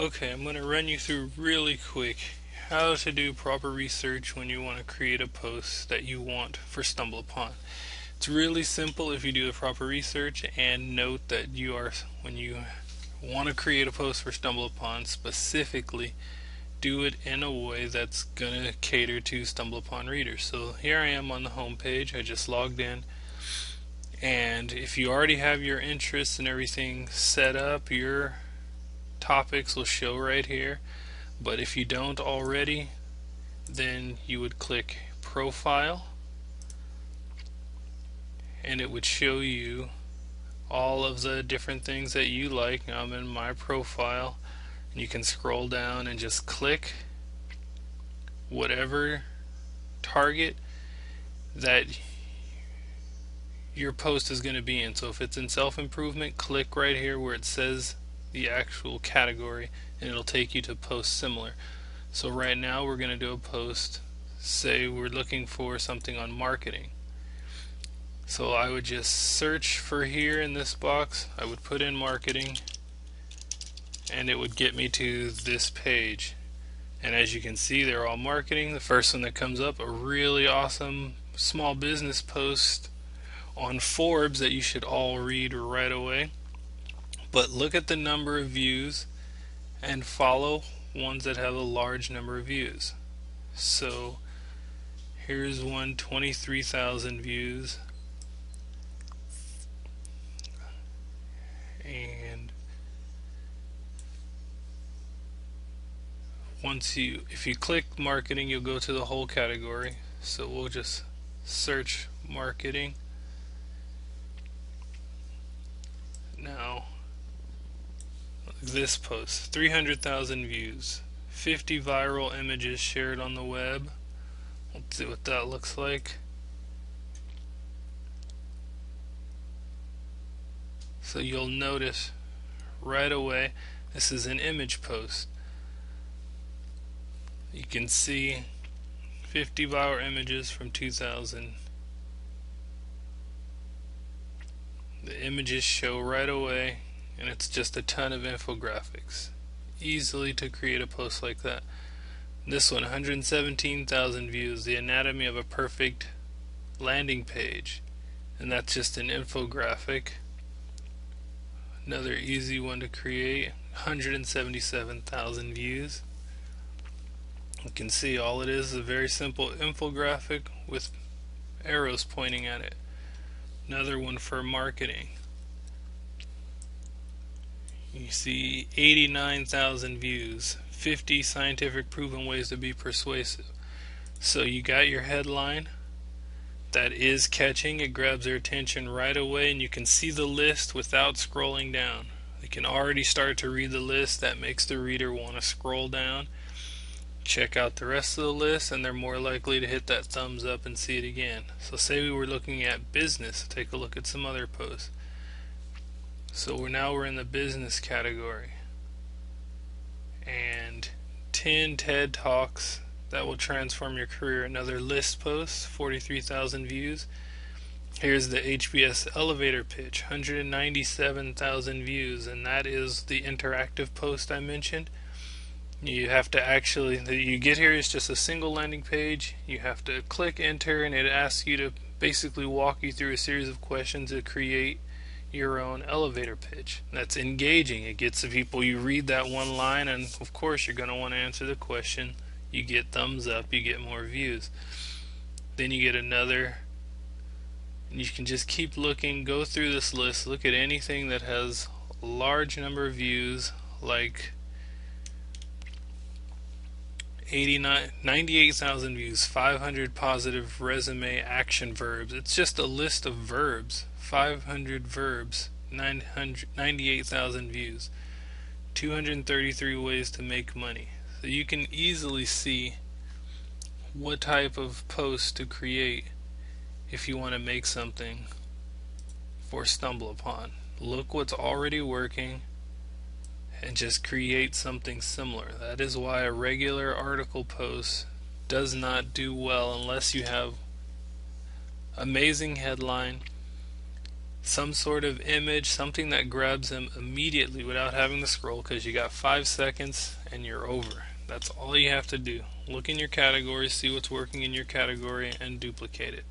Okay, I'm going to run you through really quick how to do proper research when you want to create a post that you want for StumbleUpon. It's really simple if you do the proper research and note that you are when you want to create a post for StumbleUpon specifically do it in a way that's going to cater to StumbleUpon readers. So here I am on the home page. I just logged in and if you already have your interests and everything set up, your topics will show right here. But if you don't already, then you would click Profile and it would show you all of the different things that you like. I'm in my profile and you can scroll down and just click whatever target that your post is going to be in. So if it's in self-improvement, click right here where it says the actual category and it'll take you to post similar. So right now we're going to do a post, say we're looking for something on marketing. So I would just search for here in this box, I would put in marketing and it would get me to this page. And as you can see, they're all marketing. The first one that comes up, a really awesome small business post on Forbes that you should all read right away. But look at the number of views and follow ones that have a large number of views. So here's one 23,000 views. And once you if you click marketing you'll go to the whole category so we'll just search marketing now this post. 300,000 views. 50 viral images shared on the web. Let's see what that looks like. So you'll notice right away this is an image post. You can see 50 viral images from 2000 the images show right away and it's just a ton of infographics. Easily to create a post like that. This one 117,000 views the anatomy of a perfect landing page. And that's just an infographic. Another easy one to create 177,000 views. You can see all it is is a very simple infographic with arrows pointing at it. Another one for marketing you see 89,000 views, 50 scientific proven ways to be persuasive. So you got your headline that is catching, it grabs their attention right away, and you can see the list without scrolling down. They can already start to read the list, that makes the reader want to scroll down, check out the rest of the list, and they're more likely to hit that thumbs up and see it again. So, say we were looking at business, take a look at some other posts. So we're now we're in the business category. And 10 TED Talks that will transform your career. Another list post, 43,000 views. Here's the HBS elevator pitch, 197,000 views, and that is the interactive post I mentioned. You have to actually, you get here, it's just a single landing page. You have to click enter, and it asks you to basically walk you through a series of questions to create your own elevator pitch. That's engaging. It gets the people, you read that one line, and of course, you're going to want to answer the question. You get thumbs up, you get more views. Then you get another. You can just keep looking, go through this list, look at anything that has a large number of views, like 89, 98,000 views, 500 positive resume action verbs. It's just a list of verbs 500 verbs, 98,000 views, 233 ways to make money. So you can easily see what type of post to create if you want to make something for StumbleUpon. Look what's already working and just create something similar. That is why a regular article post does not do well unless you have amazing headline some sort of image, something that grabs them immediately without having to scroll because you got five seconds and you're over. That's all you have to do. Look in your category, see what's working in your category, and duplicate it.